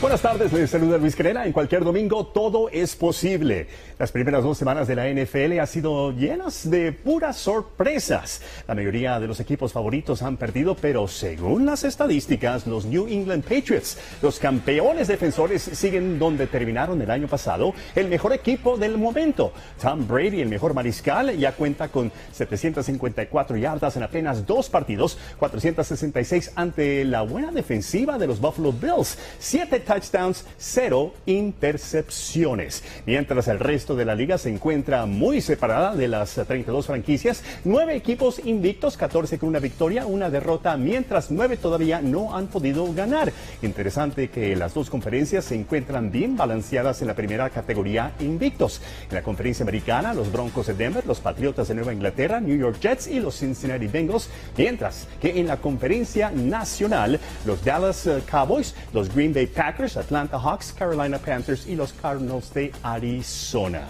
Buenas tardes, les saluda Luis Crena. En cualquier domingo todo es posible. Las primeras dos semanas de la NFL han sido llenas de puras sorpresas. La mayoría de los equipos favoritos han perdido, pero según las estadísticas, los New England Patriots, los campeones defensores, siguen donde terminaron el año pasado, el mejor equipo del momento. Tom Brady, el mejor mariscal, ya cuenta con 754 yardas en apenas dos partidos, 466 ante la buena defensiva de los Buffalo Bills. Siete touchdowns, cero intercepciones. Mientras el resto de la liga se encuentra muy separada de las 32 franquicias, nueve equipos invictos, 14 con una victoria, una derrota, mientras nueve todavía no han podido ganar. Interesante que las dos conferencias se encuentran bien balanceadas en la primera categoría invictos. En la conferencia americana, los Broncos de Denver, los Patriotas de Nueva Inglaterra, New York Jets y los Cincinnati Bengals, mientras que en la conferencia nacional, los Dallas eh, Cowboys, los Green Bay Packers, Atlanta Hawks, Carolina Panthers y los Cardinals de Arizona.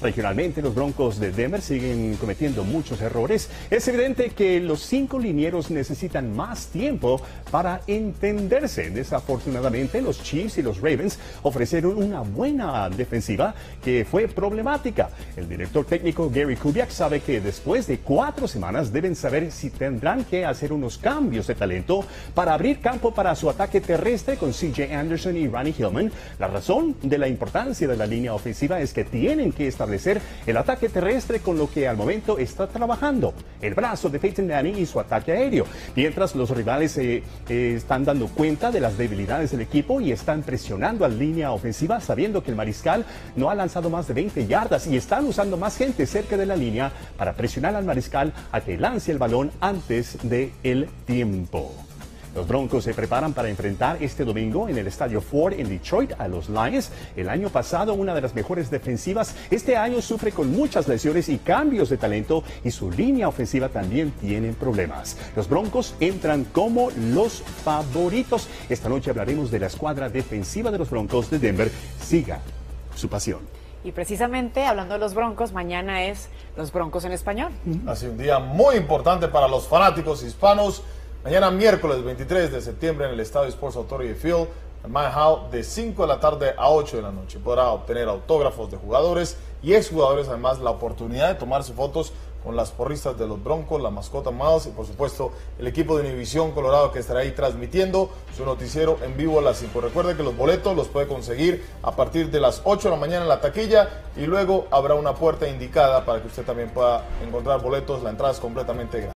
Regionalmente, los Broncos de Denver siguen cometiendo muchos errores. Es evidente que los cinco linieros necesitan más tiempo para entenderse. Desafortunadamente, los Chiefs y los Ravens ofrecieron una buena defensiva que fue problemática. El director técnico Gary Kubiak sabe que después de cuatro semanas deben saber si tendrán que hacer unos cambios de talento para abrir campo para su ataque terrestre con CJ Anderson y Ronnie Hillman. La razón de la importancia de la línea ofensiva es que tienen que establecer el ataque terrestre con lo que al momento está trabajando el brazo de Peyton Manning y su ataque aéreo, mientras los rivales se están dando cuenta de las debilidades del equipo y están presionando a la línea ofensiva sabiendo que el mariscal no ha lanzado más de 20 yardas y están usando más gente cerca de la línea para presionar al mariscal a que lance el balón antes del el tiempo. Los Broncos se preparan para enfrentar este domingo en el Estadio Ford en Detroit a los Lions. El año pasado una de las mejores defensivas. Este año sufre con muchas lesiones y cambios de talento y su línea ofensiva también tiene problemas. Los Broncos entran como los favoritos. Esta noche hablaremos de la escuadra defensiva de los Broncos de Denver. Siga su pasión. Y precisamente hablando de los Broncos, mañana es los Broncos en español. Hace un día muy importante para los fanáticos hispanos. Mañana miércoles 23 de septiembre en el Estadio Sports Authority Field, en Hall, de 5 de la tarde a 8 de la noche. Podrá obtener autógrafos de jugadores y exjugadores, además la oportunidad de tomarse fotos con las porristas de los Broncos, la mascota Miles y por supuesto el equipo de Univisión Colorado que estará ahí transmitiendo su noticiero en vivo a las 5. Recuerde que los boletos los puede conseguir a partir de las 8 de la mañana en la taquilla y luego habrá una puerta indicada para que usted también pueda encontrar boletos. La entrada es completamente gratis.